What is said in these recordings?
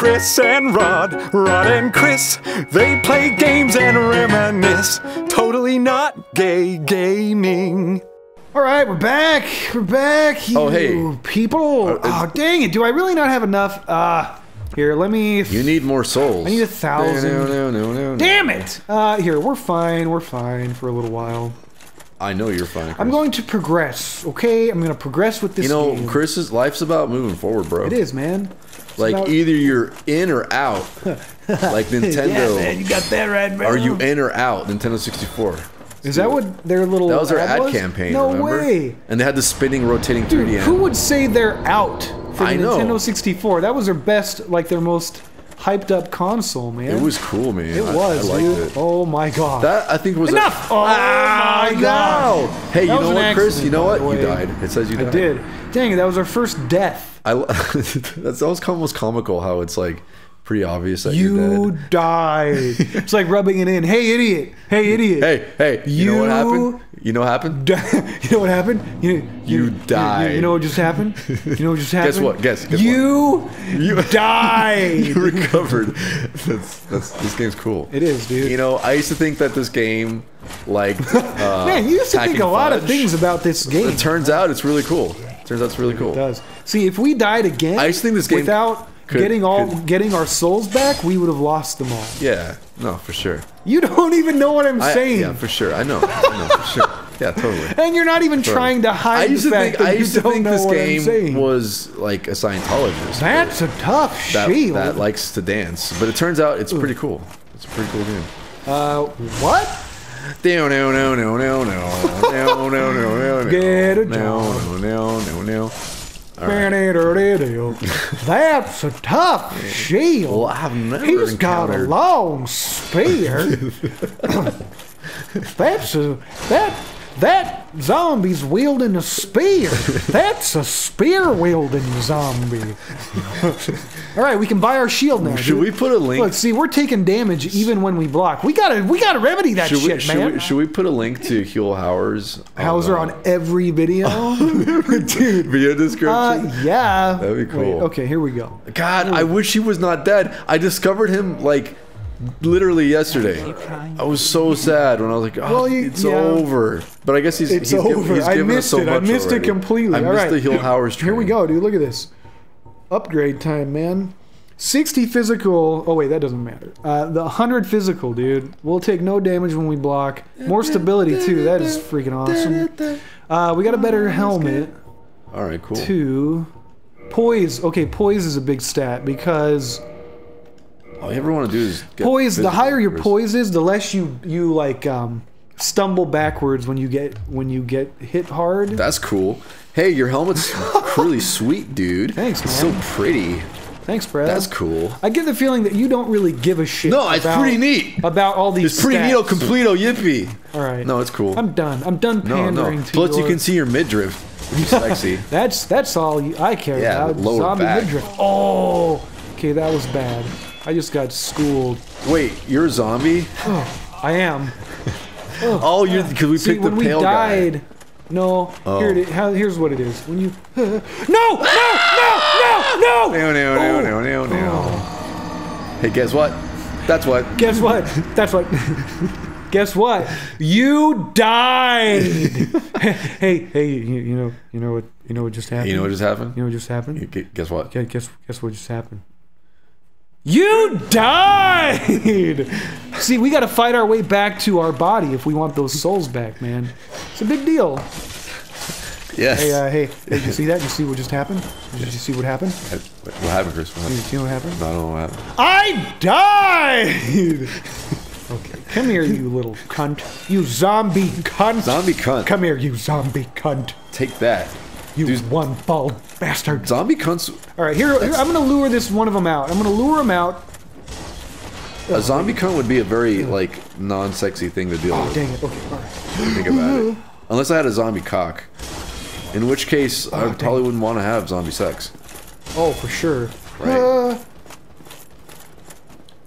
Chris and Rod, Rod and Chris. They play games and reminisce. Totally not gay gaming. All right, we're back. We're back. You Oh, hey. people. oh, dang it. Do I really not have enough? Uh, here, let me. You need more souls. I need a thousand. No, no, no, no, no. Damn it! Uh, here, we're fine. We're fine for a little while. I know you're fine. Chris. I'm going to progress, okay? I'm going to progress with this You know, game. Chris's life's about moving forward, bro. It is, man. Like about- either you're in or out. like Nintendo. yeah, man, you got that right, bro. Are you in or out? Nintendo 64. Is that what their little That was their ad was? campaign. No remember? way. And they had the spinning, rotating 3D. Dude, who would say they're out for the I know. Nintendo 64? That was their best, like their most hyped up console, man. It was cool, man. It I- was, I, liked dude. it. Oh my god. That I think was Enough! A, Oh Ah, my no! God. Hey, That you know what, Chris? You know what? You died. It says you I died. did. Dang that was our first death. I. lo- That's almost comical how it's like pretty obvious that You died. it's like rubbing it in. Hey, idiot. Hey, idiot. Hey, hey, you, know what happened? You know what happened? You know what happened? You, You died. You, know what just happened? You know what just happened? Guess what? Guess- guess you, You- died. you recovered. That's, that's this game's cool. It is, dude. You know, I used to think that this game, like, uh, Man, you used to think a lot of things about this game. It turns out it's really cool. Turns out it's really cool. It does. See, if we died again, I used to think this game without could- getting all could- getting our souls back, we would have lost them all. Yeah, no, for sure. You don't even know what I'm I, saying. yeah, for sure. I know. I know for sure. Yeah, totally. and you're not even trying to hide I used the to fact think I used you to don't think know this what I'm saying. game was like a Scientologist. That's a tough that, shield. that likes to dance, but it turns out it's pretty cool. It's a pretty cool game. uh, what? No, no, no, no, no, no, no, no, no, no, no. Get a no, job. no, no, no, no. That's a tough shield. Well, I've never He's got a long spear. That's a that that zombie's wielding a spear. That's a spear wielding zombie. All right, we can buy our shield now. Should dude. we put a link? Look, see, we're taking damage even when we block. We gotta we gotta remedy that should shit, we, should man. we should we put a link to Huell Howser? Howser uh, on every video, dude. video description? Uh, yeah, That'd be cool. Wait, okay, here we go. God, I wish he was not dead. I discovered him like literally yesterday. I was so sad when I was like, oh, Well, you- it's yeah. over. But I guess he's It's he's, over. he's I given us missed so it. I missed already. it completely. I All missed right. the Huell Howser. Here we go, dude. Look at this. Upgrade time, man. 60 physical. Oh, wait, that doesn't matter. Uh, the 100 physical, dude. We'll take no damage when we block. More stability, too. That is freaking awesome. Uh, we got a better helmet, All right, cool. Two. Poise. Okay, poise is a big stat because All you ever want to do is get poise. The higher your poise is, the less you you like um, stumble backwards when you get when you get hit hard. That's cool. Hey, your helmet's really sweet, dude. Thanks, It's man. so pretty. Thanks, Brad. That's cool. I get the feeling that you don't really give a shit. No, it's about- pretty neat. about all these. It's pretty neato, stats. completo, yippee. All right. No, it's cool. I'm done. I'm done no, pandering no. to Plus, you can see your midriff. Sexy. That's that's all I care Yeah, about. lower Zombie back. midriff. Oh, okay, that was bad. I just got schooled. Wait, you're a zombie? Oh, I am. Oh, you're because we See, picked the when we pale guy. died. No, Oh. here it oh. is. How, here's what it is. When you no no no no no No, no, no, Oh. no, no, no. Hey, guess what? That's what. Guess what? That's what. Guess what? You died. hey, hey, you, you know, you know what, you know what just happened. You know what just happened? You know what just happened? You Guess what? Guess, guess what just happened? You died. See, we got to fight our way back to our body if we want those souls back, man. It's a big deal. Yes. Hey, uh, hey, did you see that? Did you see what just happened? Did you see what happened? What what happened, Chris? What Did happened? you know what happened? I don't know what happened. I died. okay, come here, you little cunt. You zombie cunt. Zombie cunt. Come here, you zombie cunt. Take that. You Dude. one bald bastard. Zombie cunts. All right, here, here I'm gonna lure this one of them out. I'm gonna lure him out. A zombie cunt would be a very like non-sexy thing to deal Oh, with. dang it. Okay, all right. Think about it. Unless I had a zombie cock, in which case I dang probably wouldn't want to have zombie sex. Oh, for sure. Right. Uh,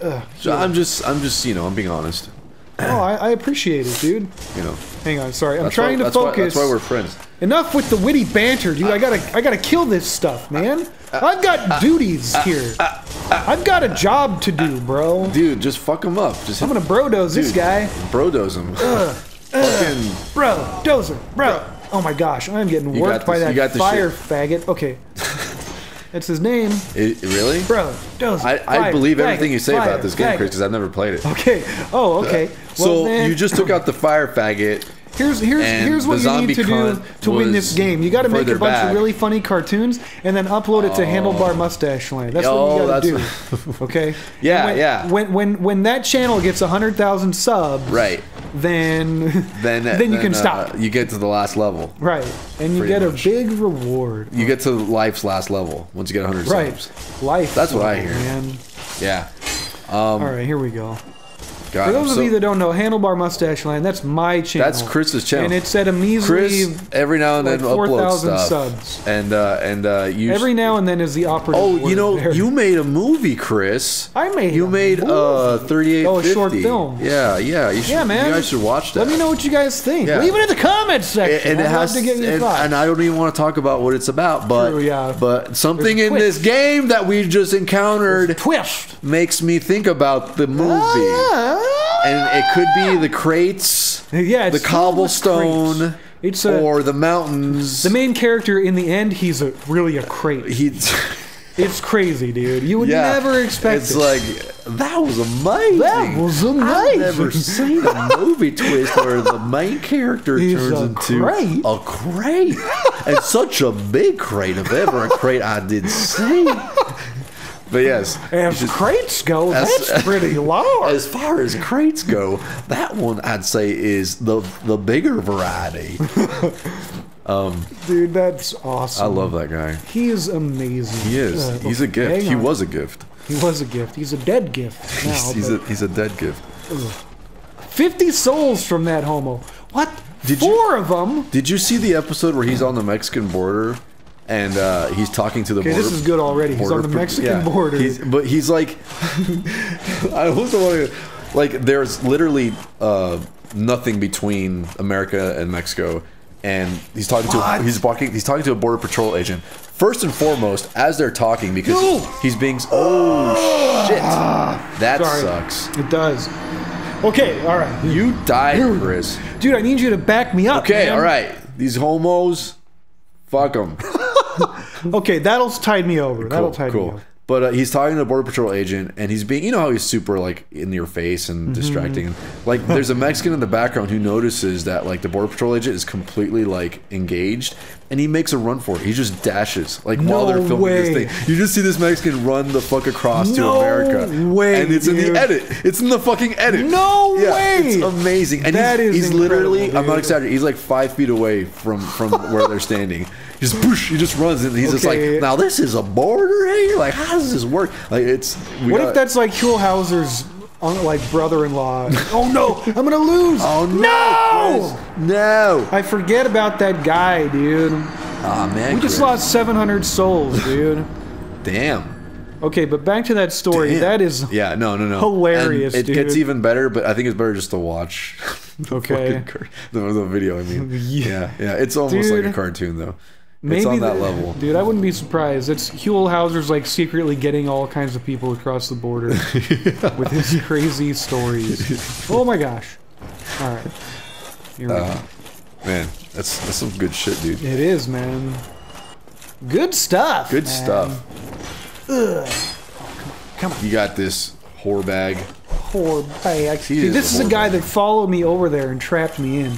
uh, So I'm just, I'm just, you know, I'm being honest. oh, I, I appreciate it, dude. You know. Hang on, sorry. I'm That's trying why, to that's why- focus. that's why we're friends. Enough with the witty banter, dude. I gotta, I gotta kill this stuff, man. I've got duties here. I've got a job to do, bro. Dude, just fuck him up. Just I'm gonna bro doze this guy. bro doze him. Fucking Bro, dozer, bro. Oh my gosh, I'm getting worked by that fire faggot. Okay. That's his name. it, really? Bro. I, I fire, believe faggot, everything you say fire, about this game, faggot. Chris, because I've never played it. Okay. Oh, okay. Well, so then, you just took out the fire faggot. here's here's here's what you need to do to win this game. You got to make a bunch back. of really funny cartoons and then upload it to oh. Handlebar Mustache Land. That's Oh, what you got to that's- do. Okay. Yeah, when, yeah. When when when that channel gets hundred thousand subs, Right. Then Then then you can uh, stop. You get to the last level. Right, and you get much. a big reward. You get to life's last level once you get 100 Right, subs. life. That's what I hear. Man. Yeah. All right, here we go. God, For those so- of you that don't know, Handlebar Mustache Land, that's my channel. That's Chris's channel. And it's at a measly Chris every now and then like uploads 4,000 subs. And uh, and uh, you Every now and then is the operative. Oh, you know, there. you made a movie, Chris. I made You a made uh movie. 3850. Oh, a short film. Yeah, yeah. You should, Yeah, man. You guys should watch that. Let me know what you guys think. Yeah. Leave it in the comments And, section. and it I'd has love to get your and, thoughts. and I don't even want to talk about what it's about, but True, yeah. but something in this game that we just encountered Twist. makes me think about the movie. Ah, And it could be the crates, Yeah, it's the cobblestone. It's a, or the mountains. the main character in the end. He's a really a crate. he, It's crazy, dude. You would yeah, never expect It's it. like that was amazing. That was amazing. I've never seen a movie twist where the main character He's turns a into crate. a crate, and such a big crate. If ever a crate I did see. But yes, As just- crates go, As- that's pretty large. as far as crates go, that one I'd say is the the bigger variety. Dude, that's awesome. I love that guy. He is amazing. He is. Uh, He's a gift. He on. was a gift. He was a gift. He's a dead gift now. He's, he's a he's a dead gift. 50 souls from that homo. What? Did you- Four of them? Did you see the episode where he's on the Mexican border and uh, he's talking to the Okay, border? this is good already. He's on the Mexican yeah. border. He's, but he's like, I was to, like, there's literally uh, nothing between America and Mexico, and he's talking What? to he's walking he's talking to a border patrol agent. First and foremost, as they're talking, because No! he's being oh shit, that Sorry. sucks. It does. Okay, all right. You died, Chris. Dude, I need you to back me up. Okay, man. all right. These homos, fuck them. Okay, that'll tide me over. that'll cool, tide me cool. over. But uh, he's talking to a border patrol agent, and he's being, you know, how he's super like in your face and Mm-hmm. distracting. And, like, there's a Mexican in the background who notices that like the border patrol agent is completely like engaged, and he makes a run for it. He just dashes like while they're filming way. this thing. You just see this Mexican run the fuck across No to America, way, and it's in the edit. It's in the fucking edit. No yeah, way. It's amazing, and That he's, is he's literally. incredible, I'm not dude. exaggerating. He's like five feet away from from where they're standing. Just push. He just runs, and he's just like, now this is a border here. Like, how does this work? Like, it's. What got- if that's like Huell Howser's un- like brother-in-law? oh no, I'm gonna lose. Oh no! no! I forget about that guy, dude. Ah man, We just Chris. lost 700 souls, dude. Damn. Okay, but back to that story. Damn. That is Yeah, no, no, no. Hilarious, And it gets even better, but I think it's better just to watch. the Okay. The, the video, I mean. Yeah. yeah, yeah. It's almost like a cartoon, though. Maybe it's on that the- level. dude. I wouldn't be surprised. It's Huell Howser's like secretly getting all kinds of people across the border with his crazy stories. oh my gosh! All right, here we Uh, go. man, that's that's some good shit, dude. It is, man. Good stuff. Good man. stuff. Come on. You got this whore bag. Poor bag. Dude, is this a is a guy bag. that followed me over there and trapped me in.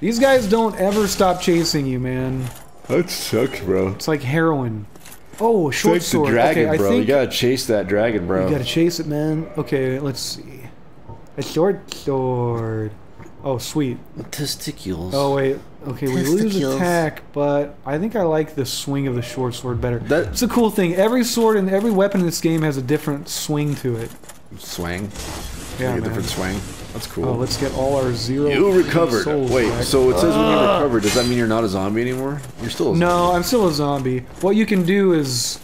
These guys don't ever stop chasing you, man. That sucks, bro. It's like heroin. Oh, short It's the sword. dragon, okay, I bro. think you gotta chase that dragon, bro. you gotta chase it, man. Okay, let's see. A short sword. Oh, sweet. Testicules. Oh wait. Okay, we lose attack, but I think I like the swing of the short sword better. That- It's a cool thing. Every sword and every weapon in this game has a different swing to it. swang. Yeah, like a man. different swing. That's cool. Oh, let's get all our zero. you recovered. souls Wait, back. so it says when you ah. recover. Does that mean you're not a zombie anymore? You're still a zombie. No, I'm still a zombie. What you can do is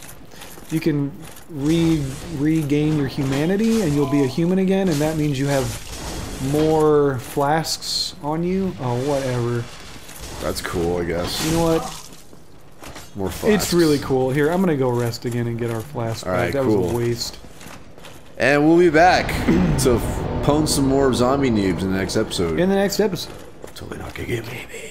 you can re regain your humanity and you'll be a human again, and that means you have more flasks on you. Oh, whatever. That's cool, I guess. You know what? more flasks. It's really cool. Here, I'm gonna go rest again and get our flask. All back. right, that was a waste. And we'll be back to pwn some more zombie noobs in the next episode. In the next episode. Totally not gay, gay, baby.